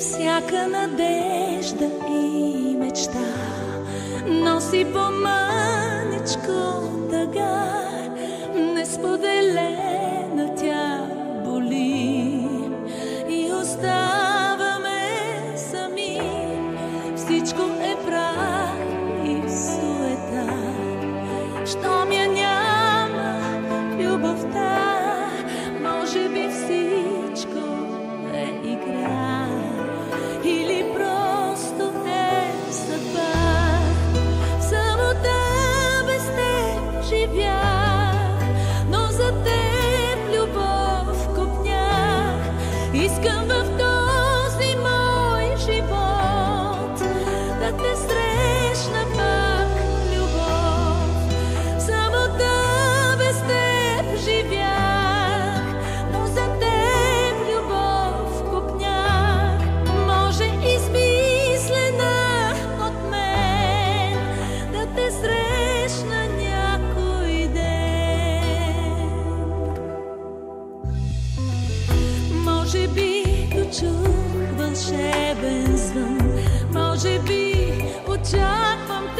тънка надежда и мечта. Носи по маничко тъга, несподелен Ocak mam